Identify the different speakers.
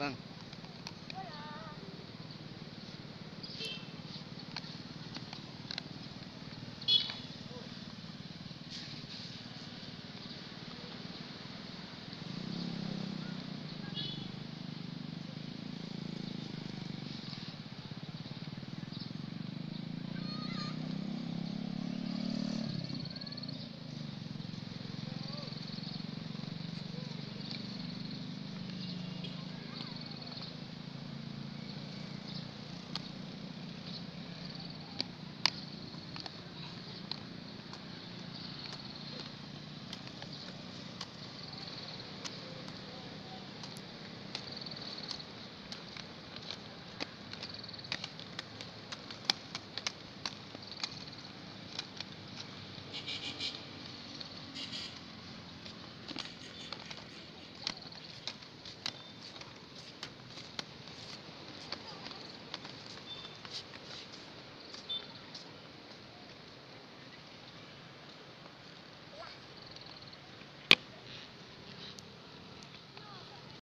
Speaker 1: Vâng